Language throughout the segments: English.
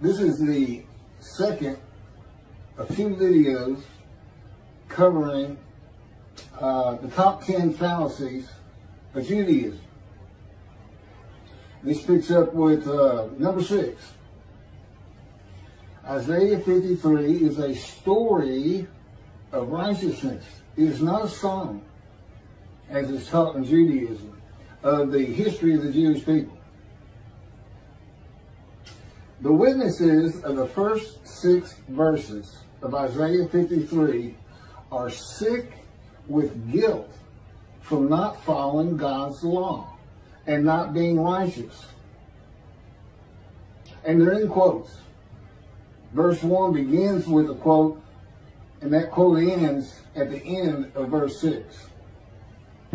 This is the second of two videos covering uh, the top 10 fallacies of Judaism. This picks up with uh, number six. Isaiah 53 is a story of righteousness. It is not a song, as is taught in Judaism, of the history of the Jewish people. The witnesses of the first six verses of Isaiah 53 are sick with guilt from not following God's law and not being righteous. And they're in quotes. Verse 1 begins with a quote, and that quote ends at the end of verse 6.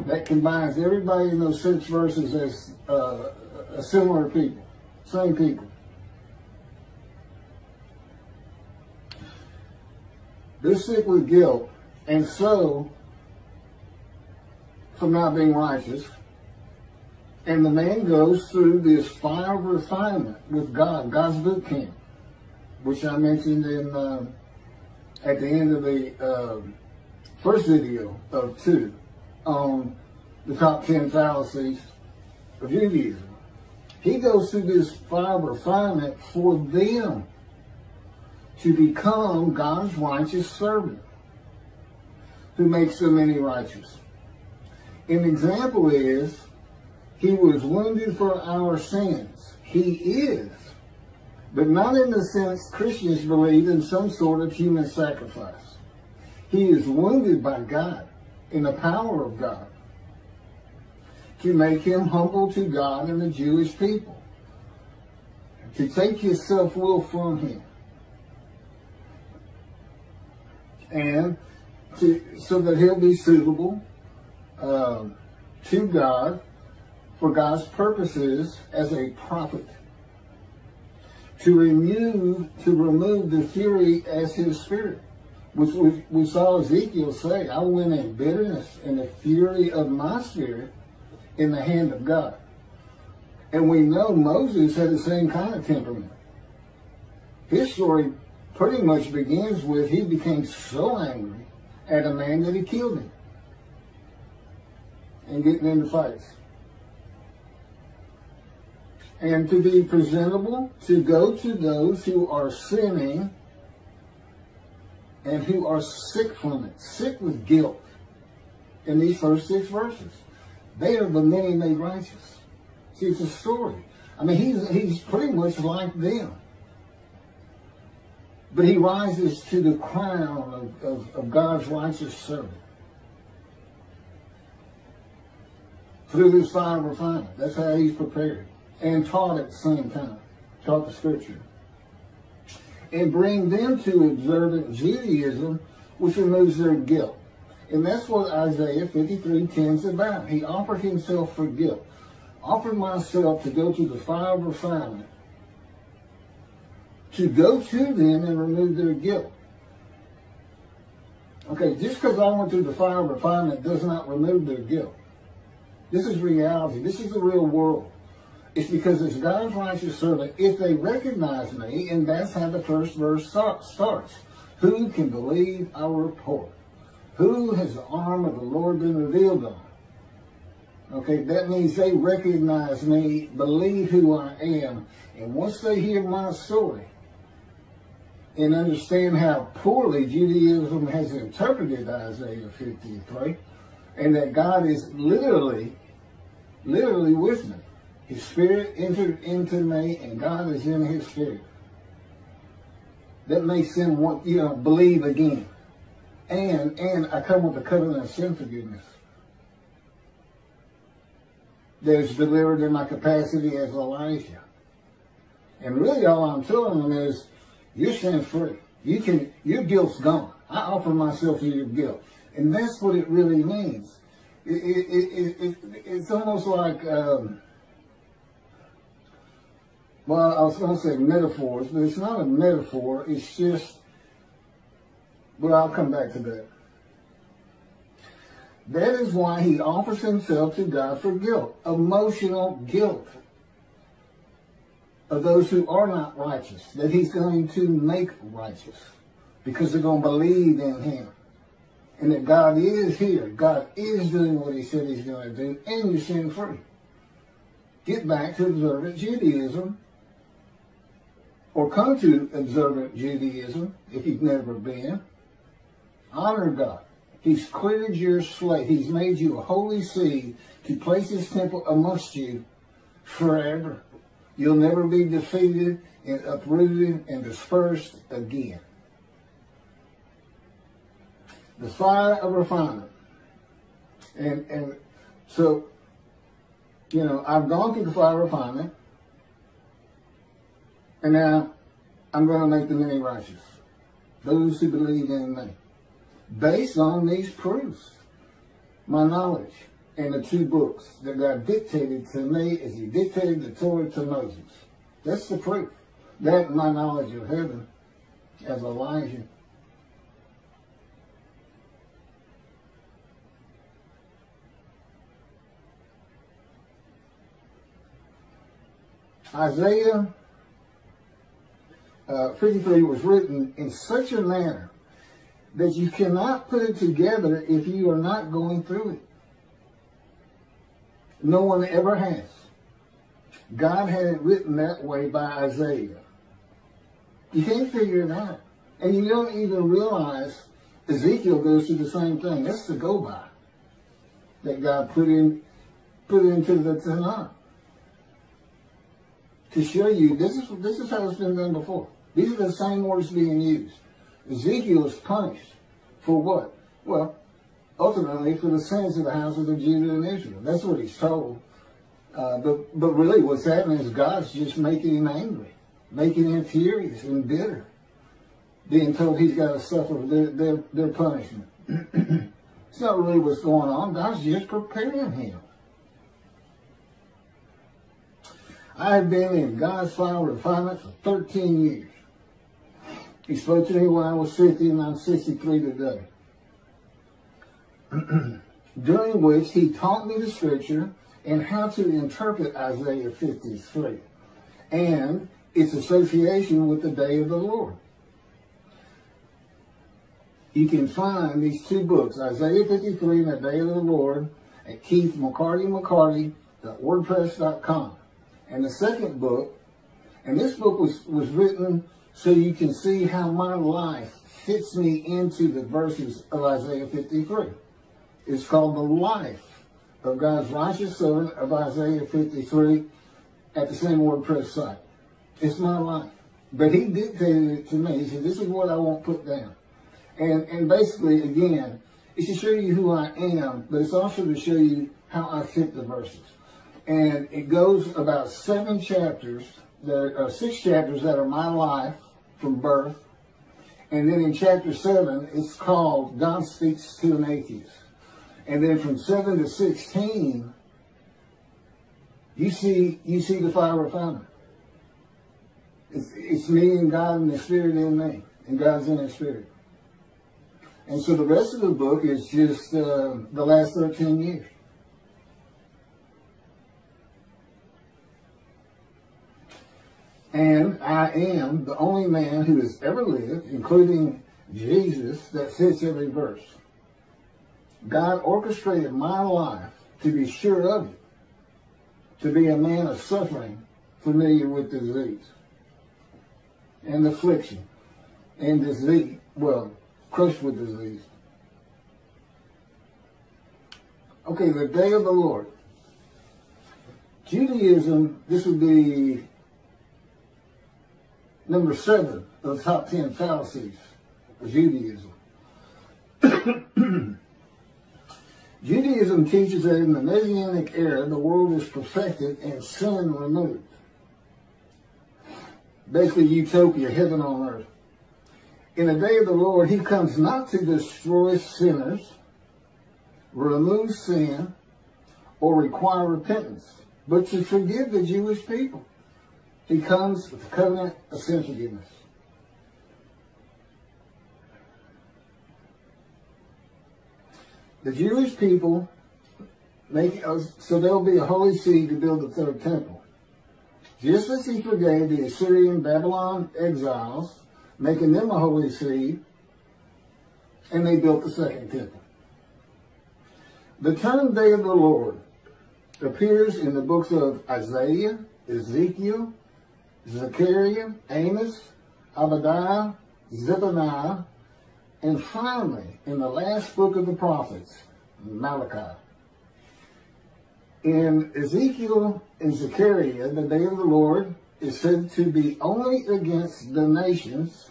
That combines everybody in those six verses as uh, similar people, same people. They're sick with guilt, and so from not being righteous. And the man goes through this fire of refinement with God, God's boot camp, which I mentioned in uh, at the end of the uh, first video of two on the top 10 fallacies of Judaism. He goes through this fire of refinement for them to become God's righteous servant who makes so many righteous. An example is, he was wounded for our sins. He is. But not in the sense Christians believe in some sort of human sacrifice. He is wounded by God in the power of God to make him humble to God and the Jewish people, to take his self-will from him, and to, so that he'll be suitable um, to God for God's purposes as a prophet. To remove, to remove the fury as his spirit. Which we, we saw Ezekiel say, I went in bitterness and the fury of my spirit in the hand of God. And we know Moses had the same kind of temperament. His story pretty much begins with he became so angry at a man that he killed him and getting into fights. And to be presentable, to go to those who are sinning and who are sick from it, sick with guilt in these first six verses. They are the many made righteous. See, it's a story. I mean, he's, he's pretty much like them. But he rises to the crown of, of, of God's righteous servant. through this fire of refinement. That's how he's prepared. And taught at the same time. Taught the scripture. And bring them to observant Judaism, which removes their guilt. And that's what Isaiah 53 10 about. He offered himself for guilt. Offered myself to go to the fire of refinement. To go to them and remove their guilt. Okay, just because I went through the fire of refinement does not remove their guilt. This is reality. This is the real world. It's because it's God's righteous servant. If they recognize me, and that's how the first verse starts. Who can believe our report? Who has the arm of the Lord been revealed on? Okay, that means they recognize me, believe who I am, and once they hear my story and understand how poorly Judaism has interpreted Isaiah 53, and that God is literally, literally with me. His spirit entered into me and God is in his spirit. That makes them want, you know, believe again. And, and I come with a covenant of sin forgiveness. That is delivered in my capacity as Elijah. And really all I'm telling them is, you're sin free. You can, your guilt's gone. I offer myself to your guilt. And that's what it really means. It, it, it, it's almost like, um, well, I was going to say metaphors, but it's not a metaphor. It's just, but I'll come back to that. That is why he offers himself to God for guilt, emotional guilt. Of those who are not righteous, that he's going to make righteous because they're going to believe in him. And that God is here. God is doing what he said he's going to do, and you're sin free. Get back to observant Judaism, or come to observant Judaism if you've never been. Honor God. He's cleared your slate. He's made you a holy seed to place his temple amongst you forever. You'll never be defeated and uprooted and dispersed again. The fire of refinement. And and so, you know, I've gone through the fire of refinement, and now I'm going to make the many righteous. Those who believe in me. Based on these proofs, my knowledge and the two books that God dictated to me as he dictated the Torah to Moses. That's the proof. That my knowledge of heaven as Elijah. Isaiah uh, 53 was written in such a manner that you cannot put it together if you are not going through it. No one ever has. God had it written that way by Isaiah. You can't figure it out. And you don't even realize Ezekiel goes through the same thing. That's the go by that God put in put into the Tanakh. To show you this is this is how it's been done before. These are the same words being used. Ezekiel is punished for what? Well, ultimately for the sins of the houses of Judah and Israel. That's what he's told. Uh, but, but really what's happening is God's just making him angry, making him furious and bitter, being told he's got to suffer their, their, their punishment. it's not really what's going on. God's just preparing him. I have been in God's fire refinement for 13 years. He spoke to me when I was 50 and I'm 63 today. during which he taught me the scripture and how to interpret Isaiah 53 and its association with the day of the Lord. You can find these two books, Isaiah 53 and the Day of the Lord, at Keith McCarty McCarty.wordpress.com. And the second book, and this book was, was written so you can see how my life fits me into the verses of Isaiah 53. It's called The Life of God's Righteous Servant of Isaiah 53 at the same WordPress site. It's my life. But he dictated it to me. He said, this is what I won't put down. And, and basically, again, it's to show you who I am, but it's also to show you how I fit the verses. And it goes about seven chapters, there are uh, six chapters that are my life from birth. And then in chapter seven, it's called God Speaks to an Atheist. And then from 7 to 16, you see you see the fire refinement. It's, it's me and God and the Spirit in me. And God's in the Spirit. And so the rest of the book is just uh, the last 13 years. And I am the only man who has ever lived, including Jesus, that fits every verse. God orchestrated my life to be sure of it, to be a man of suffering, familiar with disease and affliction and disease, well, crushed with disease. Okay, the day of the Lord. Judaism, this would be number seven of the top ten fallacies of Judaism. Judaism teaches that in the Messianic era, the world is perfected and sin removed. Basically, utopia, heaven on earth. In the day of the Lord, he comes not to destroy sinners, remove sin, or require repentance, but to forgive the Jewish people. He comes with the covenant of sin forgiveness. The Jewish people make uh, so there'll be a holy seed to build the third temple. just as he forgave the Assyrian Babylon exiles, making them a holy seed, and they built the second temple. The term day of the Lord appears in the books of Isaiah, Ezekiel, Zechariah, Amos, Obadiah, Zephaniah, and finally, in the last book of the prophets, Malachi. In Ezekiel and Zechariah, the day of the Lord is said to be only against the nations,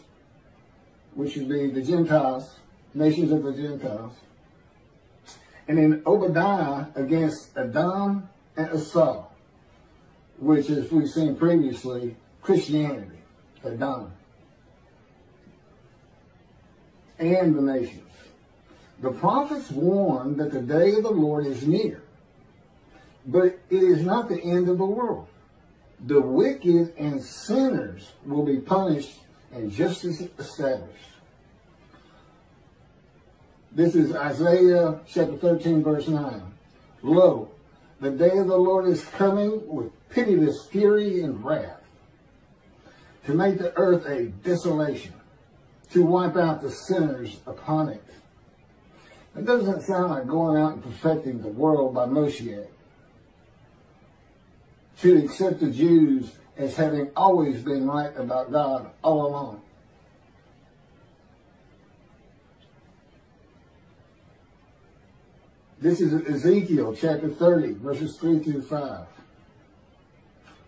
which would be the Gentiles, nations of the Gentiles. And in Obadiah against Edom and Esau, which as we've seen previously, Christianity, Edom, and the nations. The prophets warn that the day of the Lord is near, but it is not the end of the world. The wicked and sinners will be punished and justice established. This is Isaiah chapter 13, verse 9. Lo, the day of the Lord is coming with pitiless fury and wrath, to make the earth a desolation, to wipe out the sinners upon it. It doesn't sound like going out and perfecting the world by Moshiach. To accept the Jews as having always been right about God all along. This is Ezekiel chapter 30, verses 3 through 5.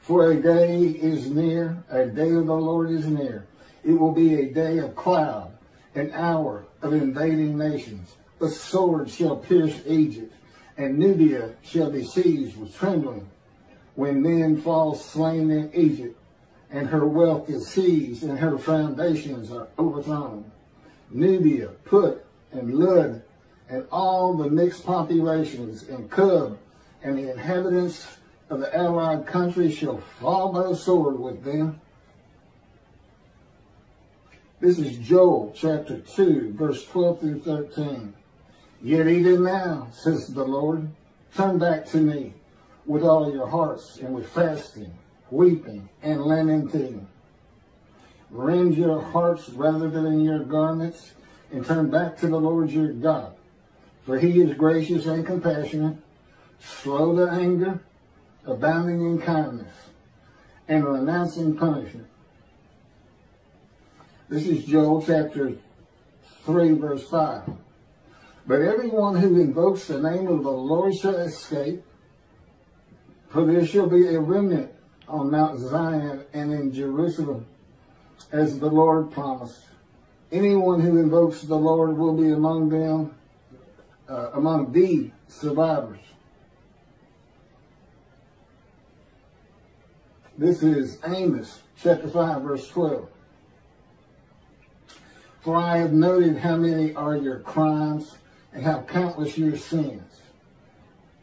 For a day is near, a day of the Lord is near. It will be a day of cloud, an hour of invading nations. A sword shall pierce Egypt, and Nubia shall be seized with trembling. When men fall slain in Egypt, and her wealth is seized, and her foundations are overthrown. Nubia, Put, and Lud and all the mixed populations in Cub, and the inhabitants of the allied countries shall fall by the sword with them. This is Joel chapter 2, verse 12 through 13. Yet even now, says the Lord, turn back to me with all your hearts and with fasting, weeping, and lamenting. Rend your hearts rather than your garments and turn back to the Lord your God for he is gracious and compassionate, slow to anger, abounding in kindness, and renouncing punishment. This is Joel chapter 3, verse 5. But everyone who invokes the name of the Lord shall escape, for there shall be a remnant on Mount Zion and in Jerusalem, as the Lord promised. Anyone who invokes the Lord will be among them, uh, among the survivors. This is Amos chapter 5, verse 12. For I have noted how many are your crimes and how countless your sins.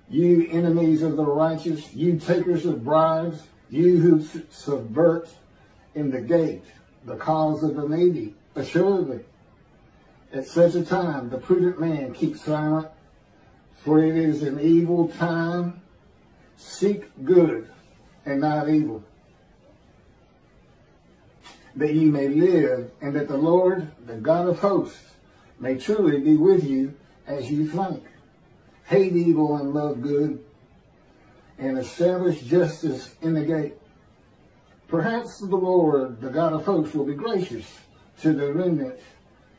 You enemies of the righteous, you takers of bribes, you who subvert in the gate the cause of the needy, assuredly at such a time, the prudent man keeps silent, for it is an evil time. Seek good and not evil, that ye may live, and that the Lord, the God of hosts, may truly be with you as you flank. Hate evil and love good, and establish justice in the gate. Perhaps the Lord, the God of hosts, will be gracious to the remnant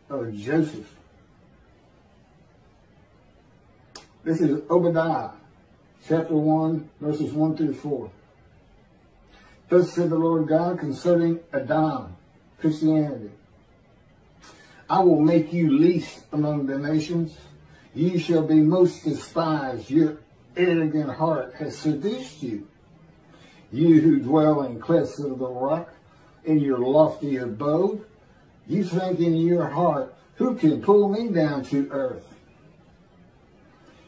of Joseph. This is Obadiah, chapter 1, verses 1 through 4. Thus said the Lord God concerning Edom, Christianity. I will make you least among the nations. You shall be most despised. Your arrogant heart has seduced you. You who dwell in clefts of the rock, in your lofty abode, you think in your heart, who can pull me down to earth?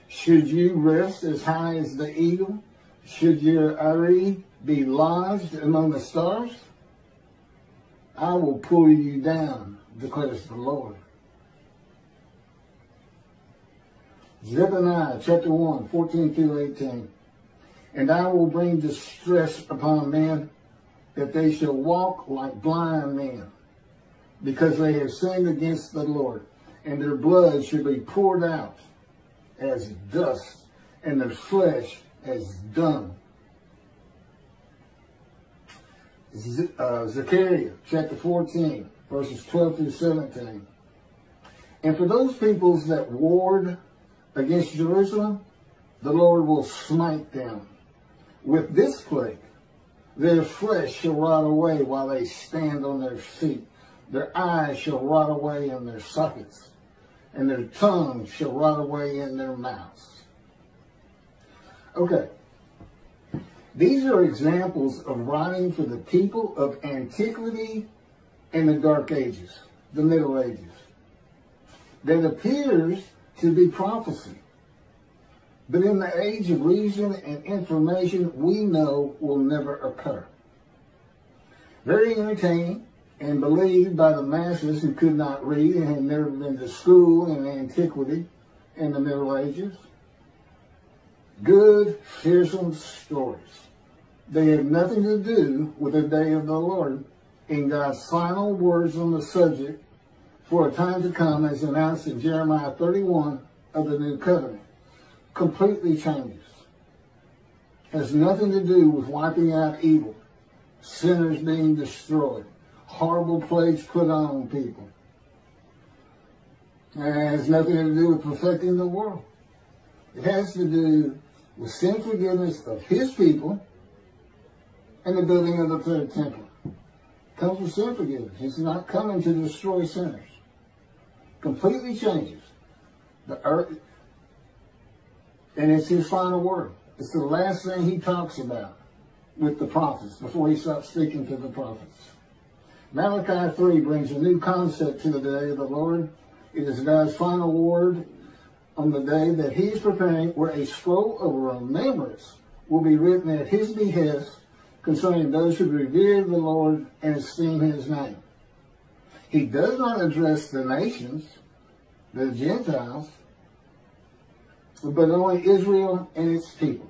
Should you rest as high as the eagle? Should your eyrie be lodged among the stars? I will pull you down, declares the Lord. Zephaniah chapter 1, 14 through 18. And I will bring distress upon men that they shall walk like blind men, because they have sinned against the Lord, and their blood shall be poured out as dust, and their flesh as dung. Uh, Zechariah chapter 14, verses 12 through 17. And for those peoples that warred against Jerusalem, the Lord will smite them with this plague. Their flesh shall rot away while they stand on their feet. Their eyes shall rot away in their sockets, and their tongues shall rot away in their mouths. Okay. These are examples of writing for the people of antiquity and the Dark Ages, the Middle Ages, that appears to be prophecy. But in the age of reason and information, we know will never occur. Very entertaining and believed by the masses who could not read and had never been to school in antiquity and the Middle Ages. Good, fearsome stories. They have nothing to do with the day of the Lord in God's final words on the subject for a time to come as announced in Jeremiah 31 of the New Covenant completely changes. Has nothing to do with wiping out evil, sinners being destroyed, horrible plagues put on people. And it has nothing to do with perfecting the world. It has to do with sin forgiveness of his people and the building of the third temple. Comes with sin forgiveness. He's not coming to destroy sinners. Completely changes. The earth, and it's his final word. It's the last thing he talks about with the prophets before he stops speaking to the prophets. Malachi 3 brings a new concept to the day of the Lord. It is God's final word on the day that he's preparing where a scroll of remembrance will be written at his behest concerning those who revere the Lord and esteem his name. He does not address the nations, the Gentiles, but only Israel and its people.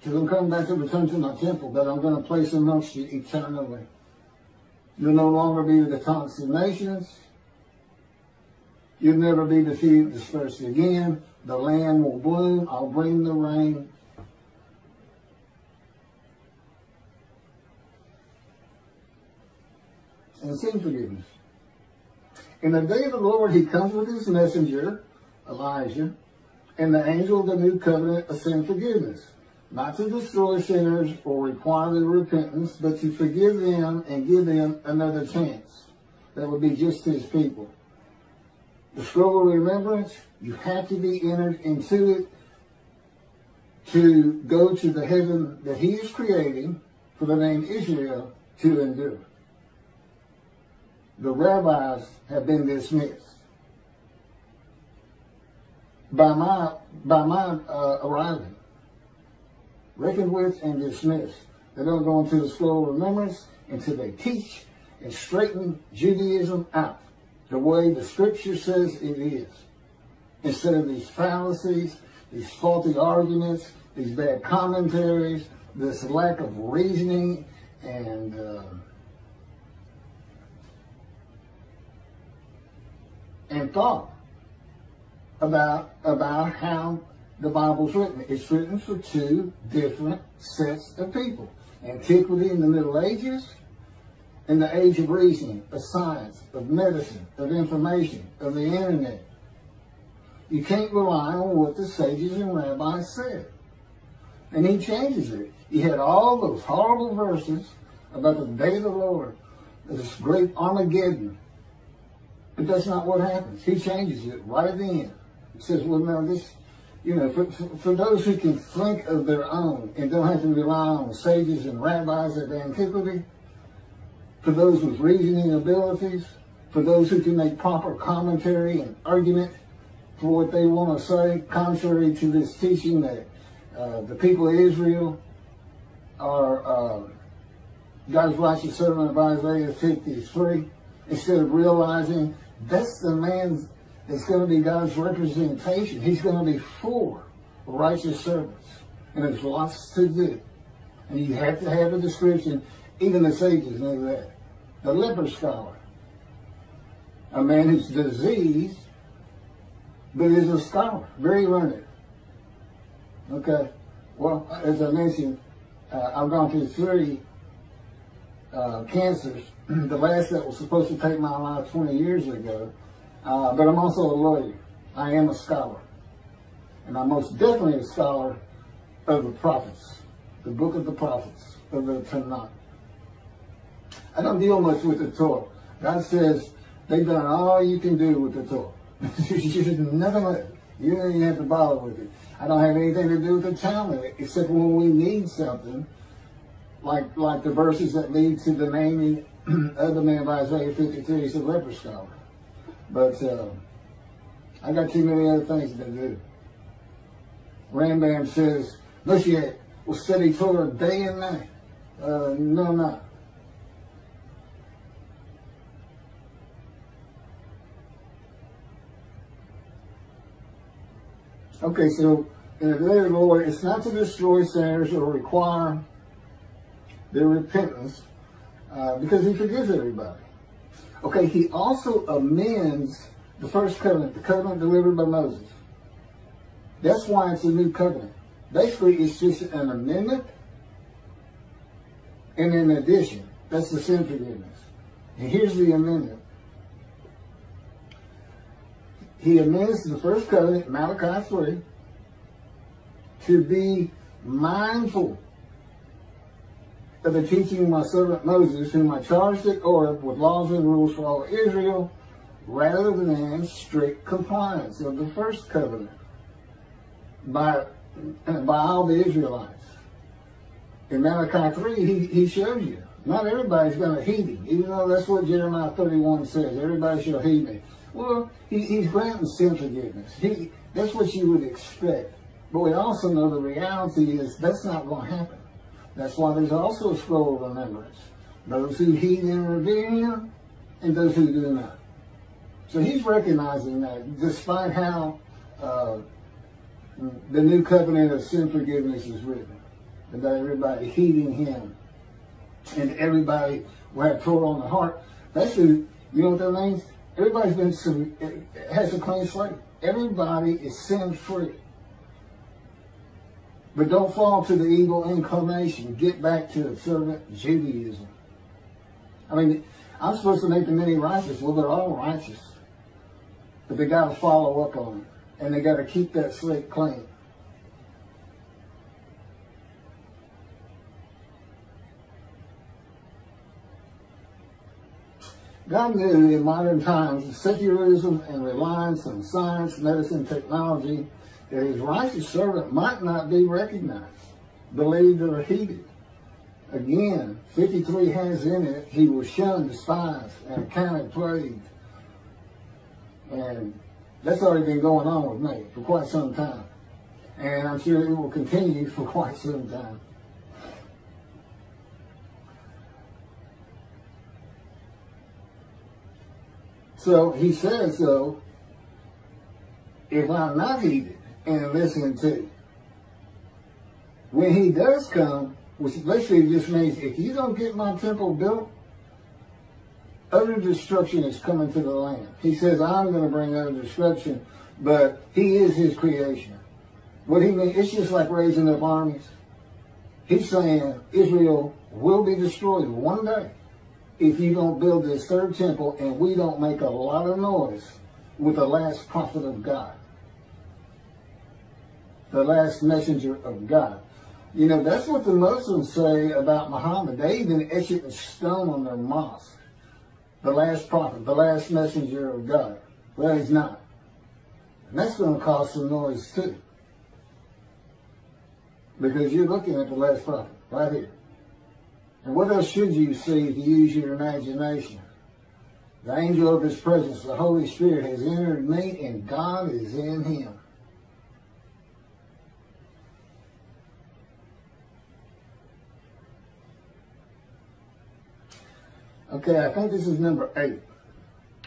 Because I'm coming back to return to my temple that I'm going to place amongst you eternally. You'll no longer be the taunts of nations. You'll never be defeated, dispersed again. The land will bloom. I'll bring the rain. And sin forgiveness. In the day of the Lord, he comes with his messenger, Elijah, and the angel of the new covenant of sin forgiveness, not to destroy sinners or require their repentance, but to forgive them and give them another chance. That would be just his people. The scroll of remembrance, you have to be entered into it to go to the heaven that he is creating for the name Israel to endure the rabbis have been dismissed. By my, by my uh, arriving, reckoned with and dismissed. They don't go into the of remembrance until they teach and straighten Judaism out the way the scripture says it is. Instead of these fallacies, these faulty arguments, these bad commentaries, this lack of reasoning and uh, and thought about, about how the Bible's written. It's written for two different sets of people. Antiquity in the Middle Ages and the age of reasoning, of science, of medicine, of information, of the internet. You can't rely on what the sages and rabbis said. And he changes it. He had all those horrible verses about the day of the Lord, this great Armageddon, but that's not what happens. He changes it right at the end. He says, well, now this, you know, for, for, those who can think of their own and don't have to rely on sages and rabbis of antiquity, for those with reasoning abilities, for those who can make proper commentary and argument for what they want to say, contrary to this teaching that uh, the people of Israel are uh, God's righteous servant of Isaiah 53, instead of realizing that's the man that's going to be God's representation. He's going to be for righteous servants. And there's lots to do. And you have to have a description. Even the sages know that. The leper scholar. A man who's diseased, but is a scholar. Very learned. Okay. Well, as I mentioned, uh, I've gone through three uh, cancers. the last that was supposed to take my life 20 years ago. Uh, but I'm also a lawyer. I am a scholar. And I'm most definitely a scholar of the prophets, the book of the prophets, of the Tanakh. I don't deal much with the Torah. God says they've done all you can do with the Torah. you should never let You don't even have to bother with it. I don't have anything to do with the Talmud, except when we need something, like like the verses that lead to the naming of the man of Isaiah 53, he's a leper scholar. But uh, I got too many other things to do. Rambam says, Moshe will study Torah day and night. Uh, no, not. Okay, so in Lord, it's not to destroy sinners or require their repentance uh, because he forgives everybody. Okay, he also amends the first covenant, the covenant delivered by Moses. That's why it's a new covenant. Basically, it's just an amendment and an addition. That's the sin forgiveness. And here's the amendment. He amends the first covenant, Malachi 3, to be mindful of the teaching of my servant Moses, whom I charged at Horeb with laws and rules for all Israel, rather than strict compliance of the first covenant by, by all the Israelites. In Malachi 3, he, he shows you. Not everybody's going to heed him, even though that's what Jeremiah 31 says. Everybody shall heed me. Well, he, he's granting sin forgiveness. He, that's what you would expect. But we also know the reality is that's not going to happen. That's why there's also a scroll of remembrance. Those who heed and revere him, and those who do not. So he's recognizing that despite how uh, the new covenant of sin forgiveness is written, and that everybody heeding him, and everybody will have Torah on the heart. That's who, you know what that means? Everybody's been, has a clean slate. Everybody is sin free. But don't fall to the evil inclination. Get back to observant Judaism. I mean, I'm supposed to make the many righteous. Well, they're all righteous. But they got to follow up on it. And they got to keep that slate clean. God knew in modern times secularism and reliance on science, medicine, technology that his righteous servant might not be recognized, believed, or heeded. Again, 53 has in it, he was shunned, despised, and accounted plagued. And that's already been going on with me for quite some time. And I'm sure it will continue for quite some time. So he says, though, if I'm not heeded, and listening to. When he does come, which basically just means if you don't get my temple built, utter destruction is coming to the land. He says, I'm going to bring utter destruction, but he is his creation. What he means, it's just like raising up armies. He's saying Israel will be destroyed one day if you don't build this third temple and we don't make a lot of noise with the last prophet of God the last messenger of God. You know, that's what the Muslims say about Muhammad. They even etch it in stone on their mosque. The last prophet, the last messenger of God. Well, he's not. And that's going to cause some noise too. Because you're looking at the last prophet right here. And what else should you see if you use your imagination? The angel of his presence, the Holy Spirit, has entered me and God is in him. Okay, I think this is number eight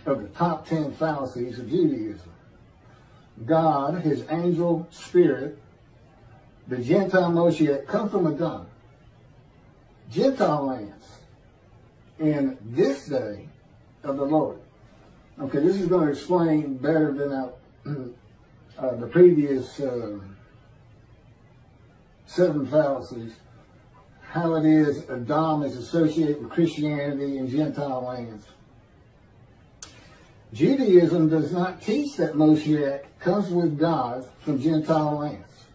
of the top ten fallacies of Judaism. God, his angel spirit, the Gentile Moshiach come from Edom. Gentile lands in this day of the Lord. Okay, this is going to explain better than I, uh, the previous uh, seven fallacies how it is Edom is associated with Christianity in Gentile lands. Judaism does not teach that Moshiach comes with God from Gentile lands,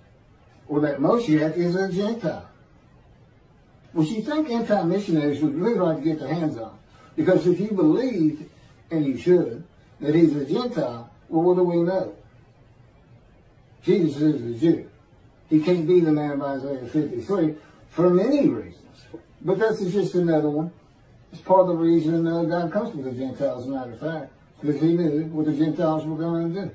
or that Moshiach is a Gentile. Which you think anti-missionaries would really like to get their hands on. Because if you believe, and you should, that he's a Gentile, well, what do we know? Jesus is a Jew. He can't be the man of Isaiah 53 for many reasons. But this is just another one. It's part of the reason uh, God comes with the Gentiles, as a matter of fact, because he knew what the Gentiles were going to do.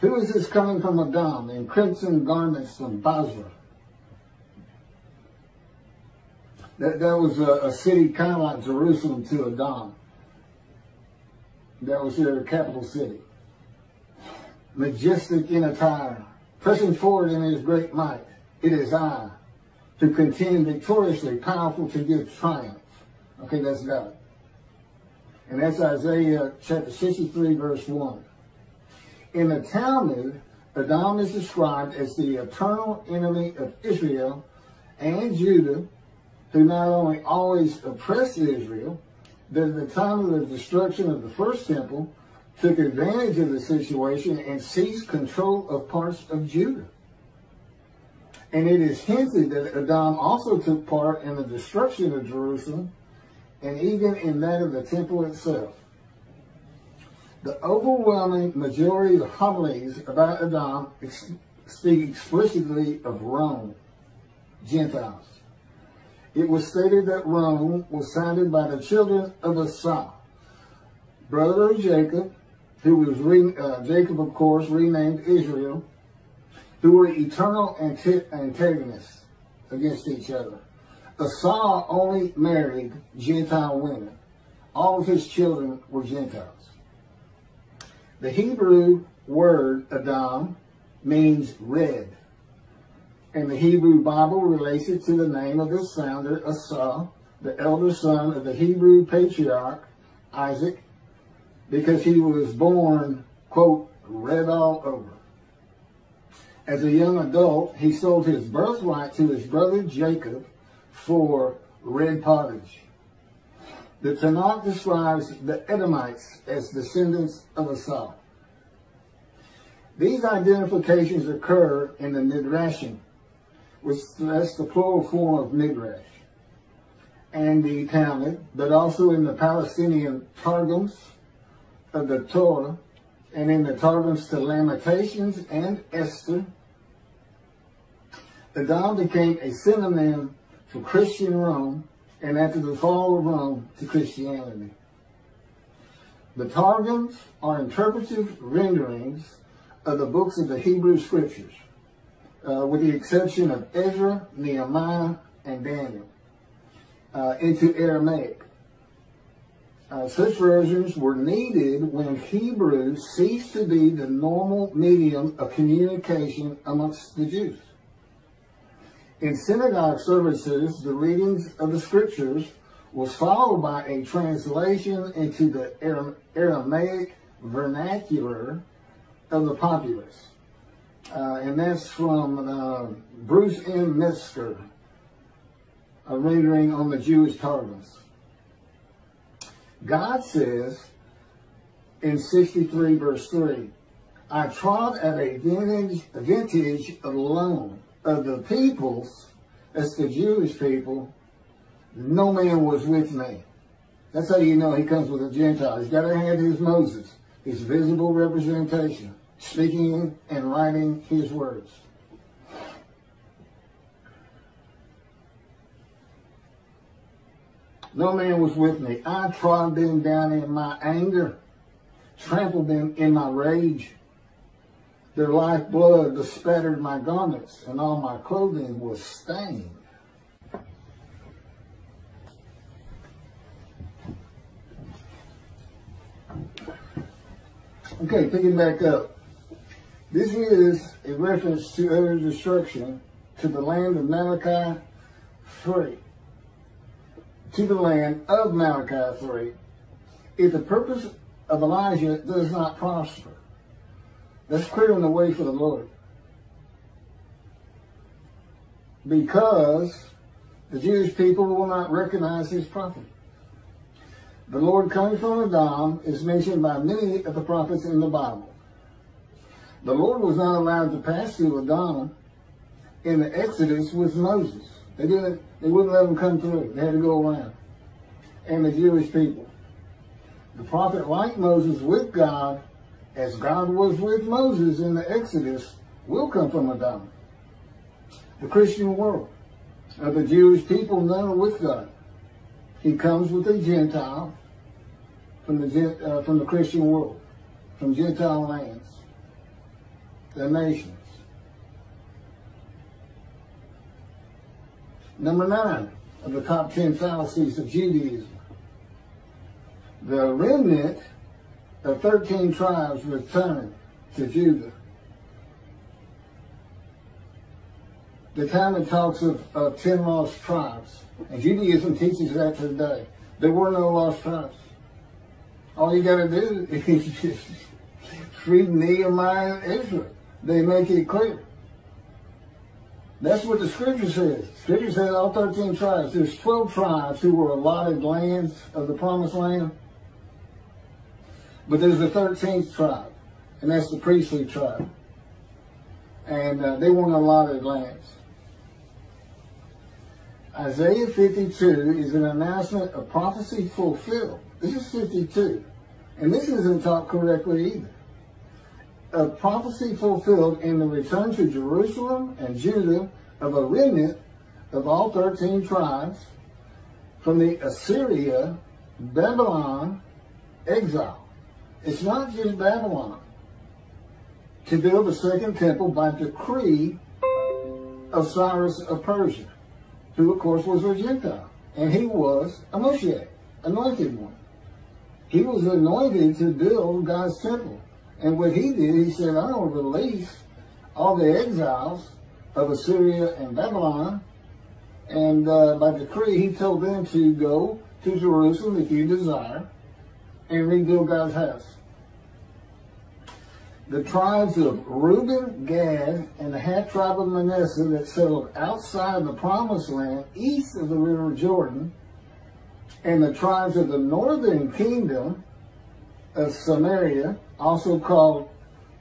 Who is this coming from Edom in crimson garments from Bozrah? That, that was a, a city kind of like Jerusalem to Edom. That was their capital city. Majestic in attire, pressing forward in his great might. It is I, to contend victoriously, powerful to give triumph. Okay, that's God. And that's Isaiah chapter 63, verse 1. In the Talmud, Edom is described as the eternal enemy of Israel and Judah, who not only always oppressed Israel, but at the time of the destruction of the first temple, took advantage of the situation and seized control of parts of Judah. And it is hinted that Edom also took part in the destruction of Jerusalem and even in that of the temple itself. The overwhelming majority of the homilies about Edom speak explicitly of Rome, Gentiles. It was stated that Rome was founded by the children of Esau, brother of Jacob, who was re, uh, Jacob, of course, renamed Israel, who were eternal antagonists against each other. Esau only married Gentile women. All of his children were Gentiles. The Hebrew word Edom means red. And the Hebrew Bible relates it to the name of its founder, Esau, the elder son of the Hebrew patriarch, Isaac, because he was born, quote, red all over. As a young adult, he sold his birthright to his brother Jacob for red pottage. The Tanakh describes the Edomites as descendants of Esau. These identifications occur in the Midrashim, which that's the plural form of Midrash, and the Talmud, but also in the Palestinian Targums of the Torah, and in the Targums to Lamentations and Esther, Edom became a synonym for Christian Rome, and after the fall of Rome, to Christianity. The Targums are interpretive renderings of the books of the Hebrew Scriptures, uh, with the exception of Ezra, Nehemiah, and Daniel, uh, into Aramaic. Uh, such versions were needed when Hebrew ceased to be the normal medium of communication amongst the Jews. In synagogue services, the readings of the scriptures was followed by a translation into the Aramaic vernacular of the populace. Uh, and that's from uh, Bruce M. Metzger, a rendering on the Jewish Targums. God says in 63 verse 3, I trod at a vintage, a vintage alone of the peoples, that's the Jewish people, no man was with me. That's how you know he comes with a Gentile. He's got to have his Moses, his visible representation, speaking and writing his words. No man was with me. I trod them down in my anger, trampled them in my rage. Their lifeblood bespattered my garments, and all my clothing was stained. Okay, picking back up. This is a reference to utter destruction to the land of Malachi 3. To the land of Malachi 3. If the purpose of Elijah does not prosper, that's clearing the way for the Lord. Because the Jewish people will not recognize his prophet. The Lord coming from Edom is mentioned by many of the prophets in the Bible. The Lord was not allowed to pass through Edom in the Exodus with Moses. They didn't, they wouldn't let him come through. They had to go around. And the Jewish people. The prophet like Moses with God, as God was with Moses in the Exodus, will come from Edom. The Christian world of the Jewish people none with God. He comes with a Gentile from the uh, from the Christian world, from Gentile lands the nations. Number nine of the top 10 fallacies of Judaism. The remnant of 13 tribes returned to Judah. The Talmud talks of, of 10 lost tribes, and Judaism teaches that today. There were no lost tribes. All you got to do is just read Nehemiah and Israel they make it clear. That's what the scripture says. Scripture says all 13 tribes. There's 12 tribes who were allotted lands of the promised land. But there's the 13th tribe, and that's the priestly tribe. And uh, they weren't allotted lands. Isaiah 52 is an announcement of prophecy fulfilled. This is 52. And this isn't taught correctly either a prophecy fulfilled in the return to Jerusalem and Judah of a remnant of all 13 tribes from the Assyria, Babylon exile. It's not just Babylon. To build a second temple by decree of Cyrus of Persia, who of course was a Gentile. And he was a Moshiach, anointed one. He was anointed to build God's temple. And what he did, he said, I'm going to release all the exiles of Assyria and Babylon. And uh, by decree, he told them to go to Jerusalem if you desire and rebuild God's house. The tribes of Reuben, Gad, and the half tribe of Manasseh that settled outside the promised land east of the river Jordan, and the tribes of the northern kingdom of Samaria, also called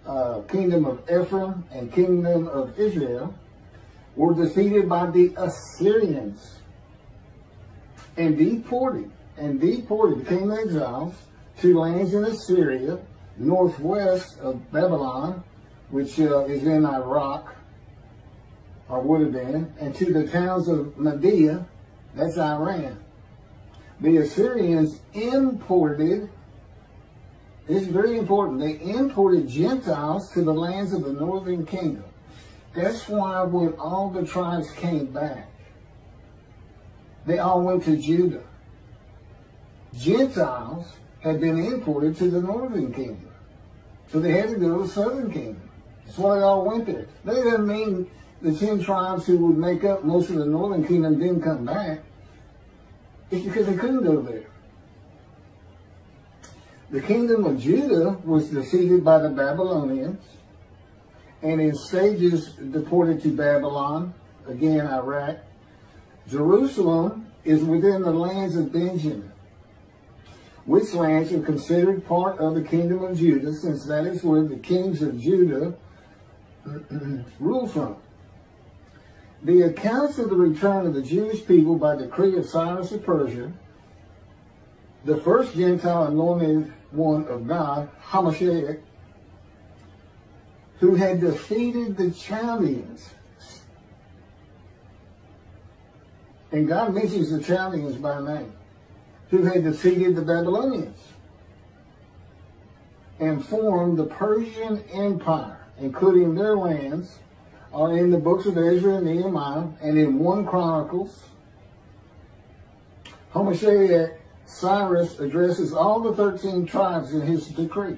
uh, Kingdom of Ephraim and Kingdom of Israel, were defeated by the Assyrians and deported, and deported, became exiles to lands in Assyria, northwest of Babylon, which uh, is in Iraq, or would have been, and to the towns of Media, that's Iran. The Assyrians imported this is very important. They imported Gentiles to the lands of the northern kingdom. That's why when all the tribes came back, they all went to Judah. Gentiles had been imported to the northern kingdom. So they had to go to the southern kingdom. That's why they all went there. That doesn't mean the ten tribes who would make up most of the northern kingdom didn't come back. It's because they couldn't go there. The kingdom of Judah was defeated by the Babylonians and in stages deported to Babylon, again Iraq. Jerusalem is within the lands of Benjamin, which lands are considered part of the kingdom of Judah, since that is where the kings of Judah rule from. The accounts of the return of the Jewish people by decree of Cyrus of Persia, the first Gentile anointed one of God, Hamashiach, who had defeated the Chaldeans. And God mentions the Chaldeans by name, who had defeated the Babylonians and formed the Persian Empire, including their lands, are in the books of Ezra and Nehemiah and in 1 Chronicles. Hamashiach Cyrus addresses all the 13 tribes in his decree.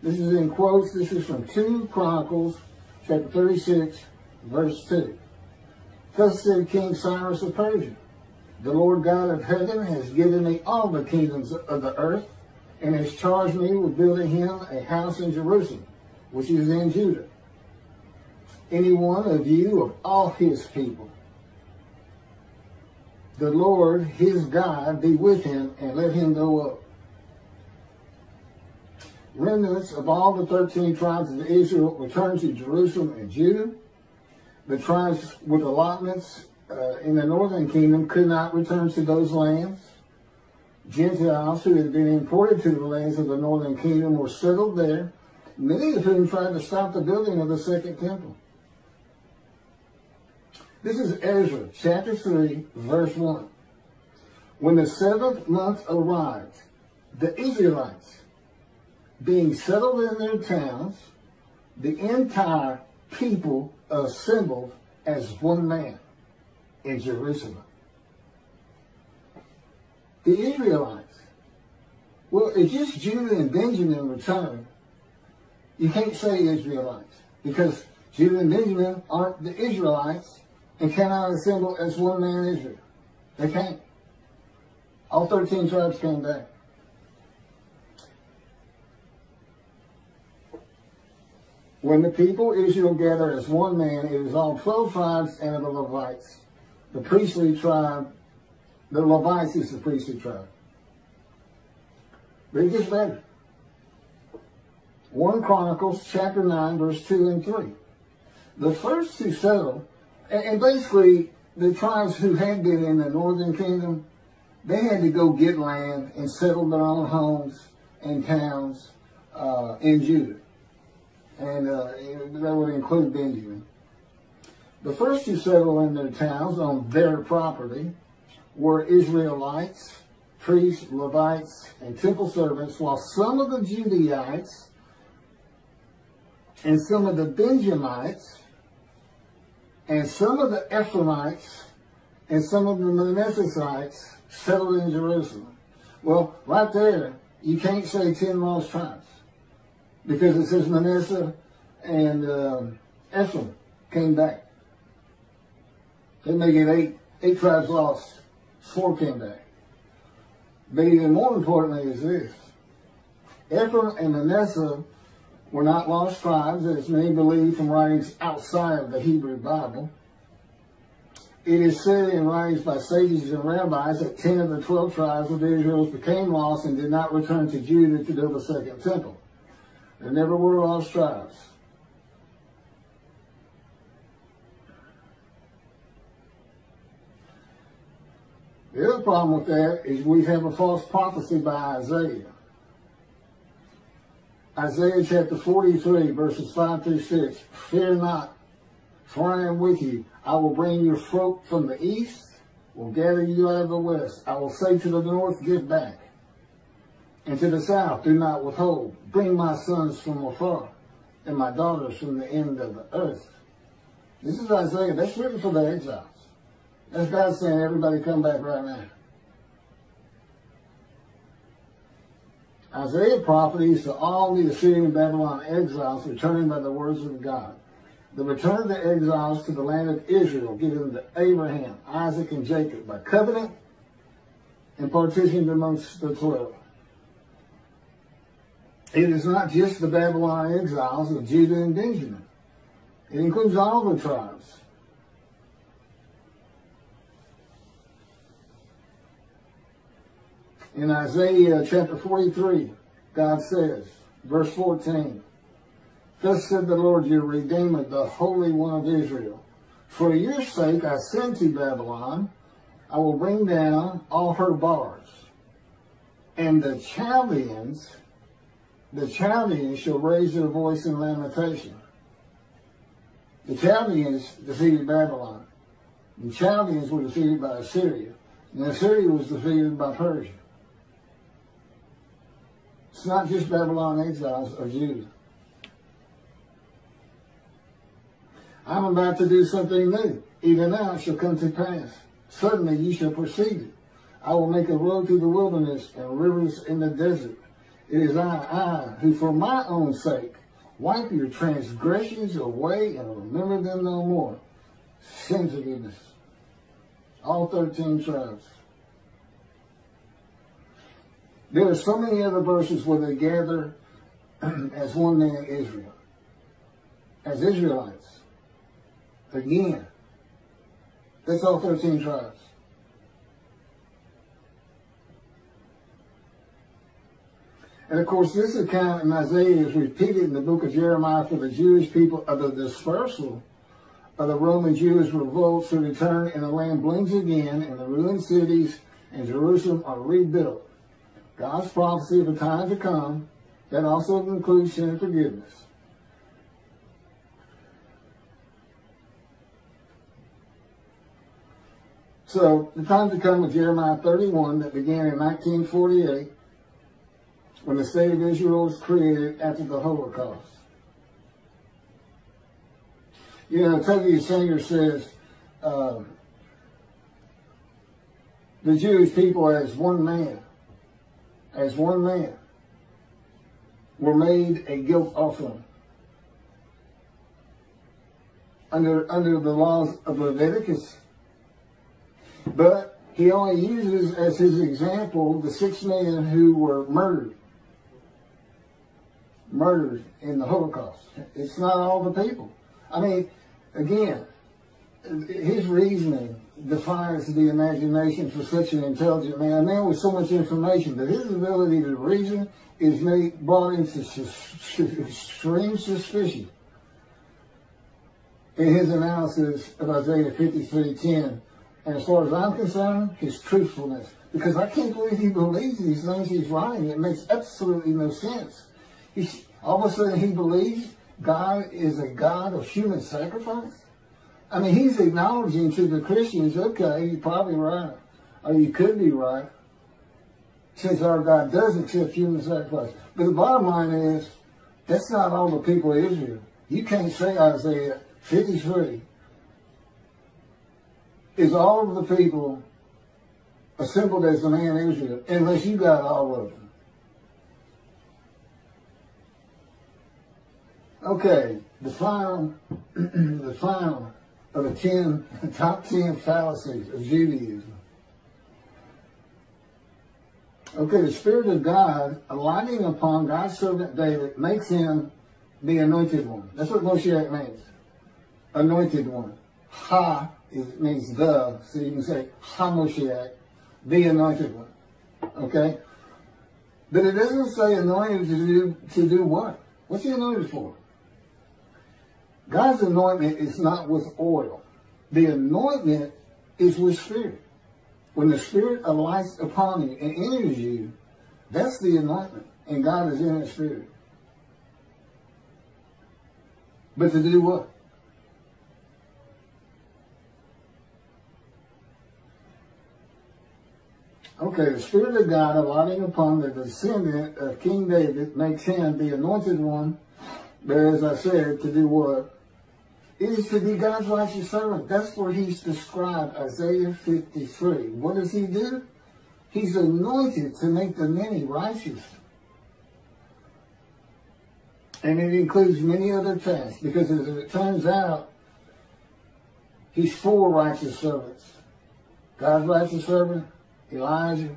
This is in quotes. This is from 2 Chronicles, chapter 36, verse 2. Thus said King Cyrus of Persia, The Lord God of heaven has given me all the kingdoms of the earth, and has charged me with building him a house in Jerusalem, which is in Judah. Any one of you of all his people, the Lord his God be with him, and let him go up. Remnants of all the 13 tribes of Israel returned to Jerusalem and Judah the tribes with allotments uh, in the northern kingdom could not return to those lands. Gentiles who had been imported to the lands of the northern kingdom were settled there, many of whom tried to stop the building of the second temple. This is Ezra chapter 3, verse 1. When the seventh month arrived, the Israelites, being settled in their towns, the entire people assembled as one man in Jerusalem. The Israelites. Well, if just Judah and Benjamin returned, you can't say Israelites because Judah and Benjamin aren't the Israelites and cannot assemble as one man Israel. They can't. All 13 tribes came back. When the people Israel gather as one man, it is all 12 tribes and the Levites. The priestly tribe, the Levites is the priestly tribe. It gets better. 1 Chronicles chapter 9, verse 2 and 3. The first to settle, and basically the tribes who had been in the northern kingdom, they had to go get land and settle their own homes and towns uh, in Judah and uh, that would include Benjamin. The first to settle in their towns on their property were Israelites, priests, Levites, and temple servants, while some of the Judaites and some of the Benjamites and some of the Ephraimites and some of the Manassesites settled in Jerusalem. Well, right there, you can't say 10 lost tribes because it says Manasseh and um, Ephraim came back. They make it eight, eight tribes lost, four came back. But even more importantly is this. Ephraim and Manasseh were not lost tribes, as many believe from writings outside of the Hebrew Bible. It is said in writings by sages and rabbis that 10 of the 12 tribes of Israel became lost and did not return to Judah to build a second temple. There never were lost tribes. The other problem with that is we have a false prophecy by Isaiah. Isaiah chapter 43, verses 5 through 6. Fear not, for I am with you. I will bring your folk from the east, will gather you out of the west. I will say to the north, give back and to the south do not withhold. Bring my sons from afar, and my daughters from the end of the earth. This is Isaiah. That's written for the exiles. That's God saying, everybody come back right now. Isaiah prophesies to all the Assyrian Babylon exiles returning by the words of God. The return of the exiles to the land of Israel given to Abraham, Isaac, and Jacob by covenant and partitioned amongst the twelve. It is not just the Babylon exiles of Judah and Benjamin. It includes all the tribes. In Isaiah chapter 43, God says, verse 14, Thus said the Lord your Redeemer, the Holy One of Israel, For your sake I send to Babylon, I will bring down all her bars, and the Chaldeans the Chaldeans shall raise their voice in lamentation. The Chaldeans defeated Babylon. The Chaldeans were defeated by Assyria. And Assyria was defeated by Persia. It's not just Babylon exiles of Judah. I'm about to do something new. Even now it shall come to pass. Suddenly ye shall perceive it. I will make a road through the wilderness and rivers in the desert It is I, I, who for my own sake wipe your transgressions away and remember them no more. Sin forgiveness. All 13 tribes. There are so many other verses where they gather as one man Israel, as Israelites. Again, that's all 13 tribes. And of course, this account in Isaiah is repeated in the book of Jeremiah for the Jewish people of the dispersal of the Roman Jewish revolts to return and the land blings again and the ruined cities and Jerusalem are rebuilt. God's prophecy of a time to come that also includes sin and forgiveness. So the time to come with Jeremiah 31 that began in 1948 when the state of Israel was created after the Holocaust. You know, Tovia Singer says um, the Jewish people as one man, as one man, were made a guilt offering under under the laws of Leviticus. But he only uses as his example the six men who were murdered murdered in the Holocaust. It's not all the people. I mean, again, his reasoning defies the imagination for such an intelligent man, a man with so much information, but his ability to reason is made, brought into extreme suspicion in his analysis of Isaiah 53.10. And as far as I'm concerned, his truthfulness. Because I can't believe he believes these things he's writing. It makes absolutely no sense. He's, all of a sudden he believes God is a God of human sacrifice. I mean, he's acknowledging to the Christians, okay, you're probably right, or you could be right, since our God does accept human sacrifice. But the bottom line is, that's not all the people of Israel. You can't say Isaiah 53 is all of the people assembled as the man Israel, unless you got all of them. Okay, the final, the final of the ten, top ten fallacies of Judaism. Okay, the Spirit of God alighting upon God's servant David makes him the anointed one. That's what Moshiach means. Anointed one. Ha is, means the, so you can say Ha Moshiach, the anointed one. Okay? But it doesn't say anointed to do, to do what? What's he anointed for? God's anointment is not with oil. The anointment is with spirit. When the spirit alights upon you and enters you, that's the anointment. And God is in the spirit. But to do what? Okay, the Spirit of God alighting upon the descendant of King David makes him the anointed one, but as I said, to do what? Is to be God's righteous servant. That's where he's described, Isaiah 53. What does he do? He's anointed to make the many righteous. And it includes many other tasks because as it turns out, he's four righteous servants. God's righteous servant, Elijah,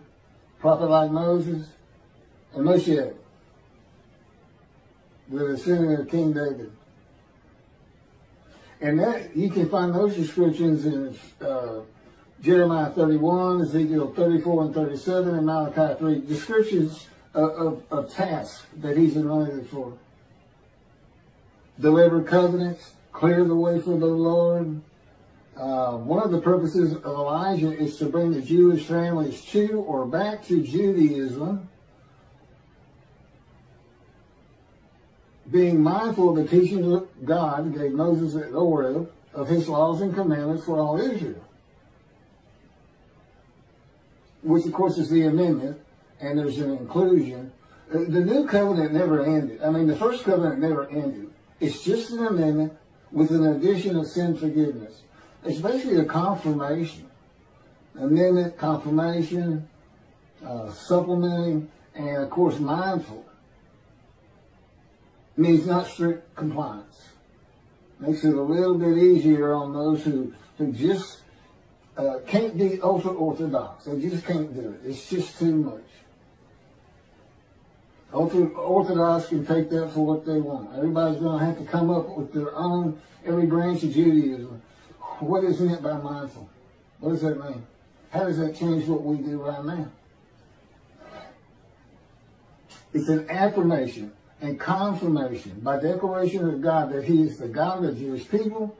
prophet like Moses, and Moshe, the descendant of King David. And that you can find those descriptions in uh, Jeremiah 31, Ezekiel 34 and 37, and Malachi 3. Descriptions of, of, of tasks that he's anointed for. Deliver covenants, clear the way for the Lord. Uh, one of the purposes of Elijah is to bring the Jewish families to or back to Judaism being mindful of the teachings of God gave Moses at Horeb of his laws and commandments for all Israel. Which, of course, is the amendment, and there's an inclusion. Uh, the new covenant never ended. I mean, the first covenant never ended. It's just an amendment with an addition of sin forgiveness. It's basically a confirmation. Amendment, confirmation, uh, supplementing, And of course, mindful means not strict compliance. Makes it a little bit easier on those who, who just uh, can't be ultra orthodox. They just can't do it. It's just too much. Ultra Orthodox can take that for what they want. Everybody's going to have to come up with their own, every branch of Judaism. What is meant by mindful? What does that mean? How does that change what we do right now? It's an affirmation and confirmation by declaration of God that He is the God of the Jewish people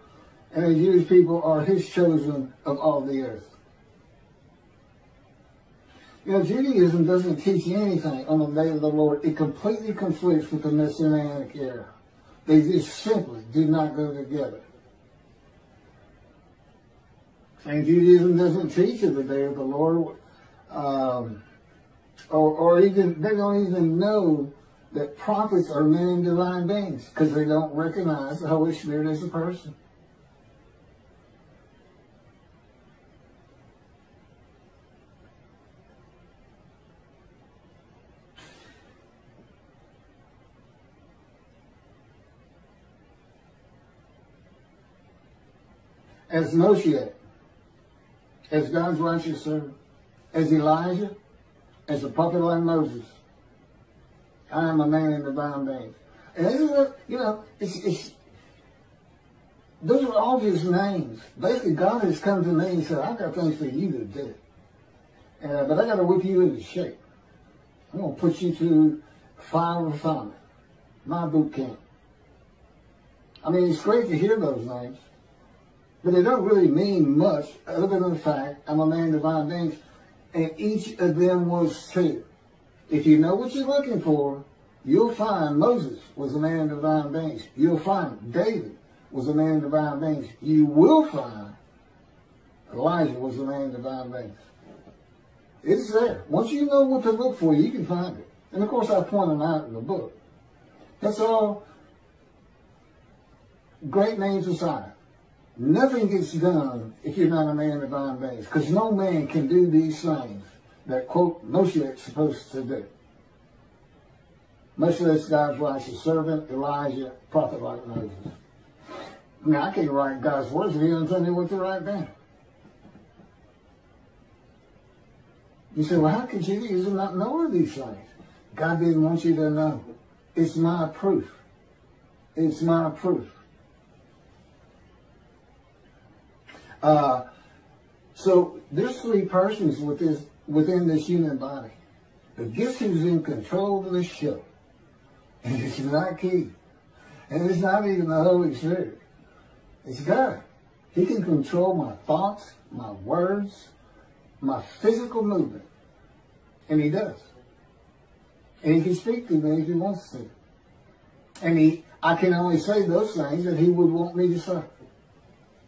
and the Jewish people are His chosen of all the earth. You know, Judaism doesn't teach anything on the day of the Lord. It completely conflicts with the Messianic era. They just simply do not go together. And Judaism doesn't teach of the day of the Lord. Um, or, or even, they don't even know that prophets are men and divine beings because they don't recognize oh, the Holy Spirit as a person. As Moshe, as God's righteous servant, as Elijah, as a prophet like Moses. I am a man in divine being. And this is what, you know, it's, it's, those are all his names. Basically, God has come to me and said, I've got things for you to do. Uh, but I got to whip you into shape. I'm going to put you through fire refinement, my boot camp. I mean, it's great to hear those names, but they don't really mean much other than the fact I'm a man in divine things, and each of them was two. If you know what you're looking for, you'll find Moses was a man of divine beings. You'll find David was a man of divine beings. You will find Elijah was a man of divine beings. It's there. Once you know what to look for, you can find it. And of course, I point them out in the book. That's all great names aside. Nothing gets done if you're not a man of divine beings, because no man can do these things that, quote, Moshe is supposed to do. Moshe is God's righteous servant, Elijah, prophet like Moses. I mean, I can't write God's words if he doesn't tell me what to write down. You say, well, how could Judaism not know these things? God didn't want you to know. It's my proof. It's my proof. Uh, so there's three persons with this, within this human body. But guess who's in control of the ship? And it's not Keith. And it's not even the Holy Spirit. It's God. He can control my thoughts, my words, my physical movement. And he does. And he can speak to me if he wants to. And he, I can only say those things that he would want me to say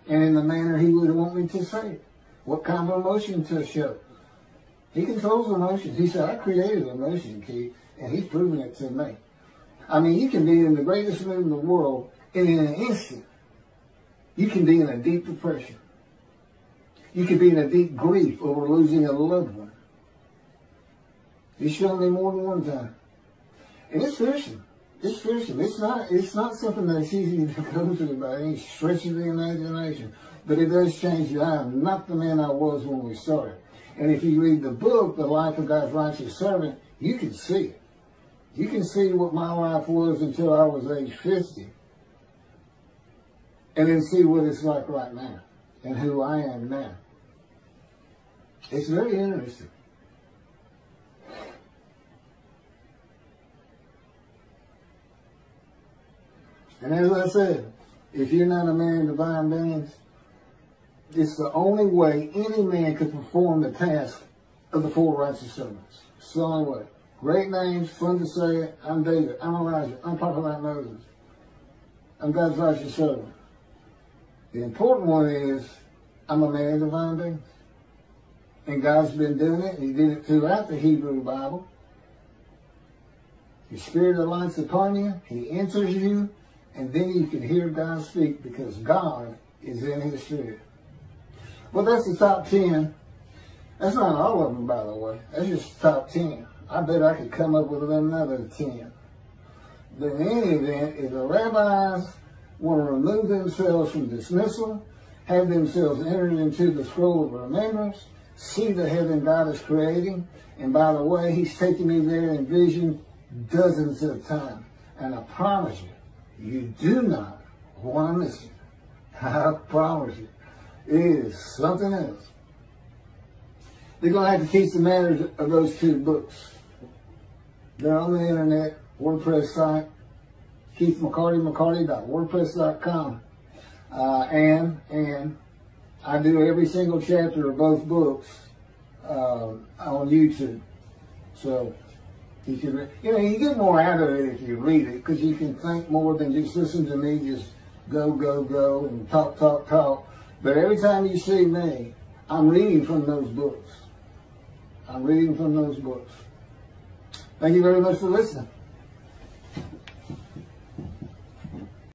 and in the manner he would want me to say it. What kind of emotion to show. He controls emotions. He said, I created emotion, Keith, and he's proven it to me. I mean, you can be in the greatest mood in the world, and in an instant, you can be in a deep depression. You can be in a deep grief over losing a loved one. He's shown me more than one time. And it's fearsome. It's fearsome. It's not, it's not something that's easy to go through by any stretch of the imagination. But it does change you. I am not the man I was when we started. And if you read the book, The Life of God's Righteous Servant, you can see it. You can see what my life was until I was age 50. And then see what it's like right now and who I am now. It's very interesting. And as I said, if you're not a man of divine beings, it's the only way any man could perform the task of the four righteous servants. It's the only way. Great names, fun to say. I'm David. I'm Elijah. I'm Prophet like Moses. I'm God's righteous servant. The important one is I'm a man of divine beings. And God's been doing it. He did it throughout the Hebrew Bible. His spirit alights upon you. He enters you and then you can hear God speak because God is in his spirit. Well, that's the top 10. That's not all of them, by the way. That's just the top 10 I bet I could come up with another 10. But in any event, if the rabbis want to remove themselves from dismissal, have themselves entered into the scroll of remembrance, see the heaven God is creating, and by the way, he's taken me there in vision dozens of times. And I promise you, you do not want to miss it. I promise you. Is something else. They're going to have to teach the manners of those two books. They're on the internet, WordPress site, Keith McCarty, McCarty.wordpress.com. Uh, and, and I do every single chapter of both books uh, on YouTube. So you can, you know, you get more out of it if you read it because you can think more than just listen to me just go, go, go and talk, talk, talk. But every time you see me, I'm reading from those books. I'm reading from those books. Thank you very much for listening.